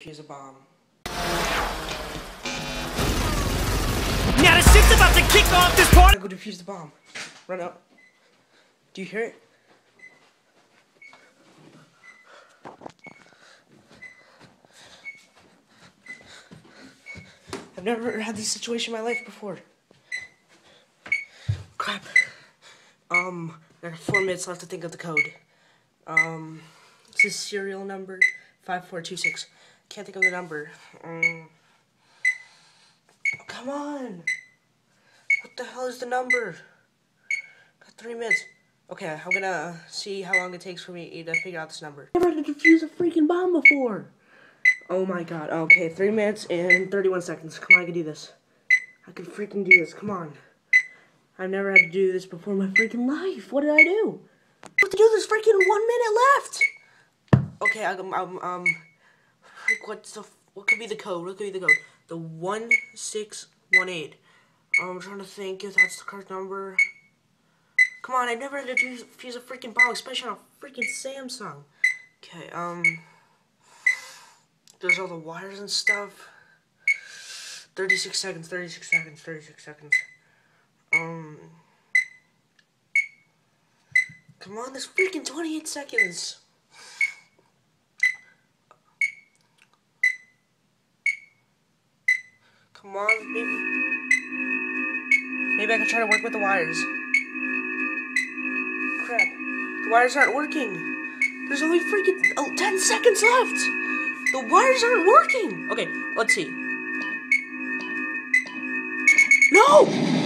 Here's a bomb. Now the shit's about to kick off this party. Go defuse the bomb. Run up. Do you hear it? I've never had this situation in my life before. Crap. Um, I have four minutes left to think of the code. Um, it's a serial number 5426. Can't think of the number. Um, oh, come on. What the hell is the number? Got three minutes. Okay, I'm gonna see how long it takes for me to figure out this number. Never had to defuse a freaking bomb before. Oh my god. Okay, three minutes and 31 seconds. Come on, I can do this. I can freaking do this. Come on. I've never had to do this before in my freaking life. What did I do? I have to do this freaking one minute left. Okay, I'm, um, um, what's the, what could be the code? What could be the code? The 1618. I'm trying to think if that's the correct number. Come on, I've never had to use a freaking bomb, especially on a freaking Samsung. Okay, um, there's all the wires and stuff. 36 seconds, 36 seconds, 36 seconds. Um, come on, there's freaking 28 seconds. Come on, maybe, maybe I can try to work with the wires. Crap, the wires aren't working. There's only freaking oh, 10 seconds left. The wires aren't working. Okay, let's see. No!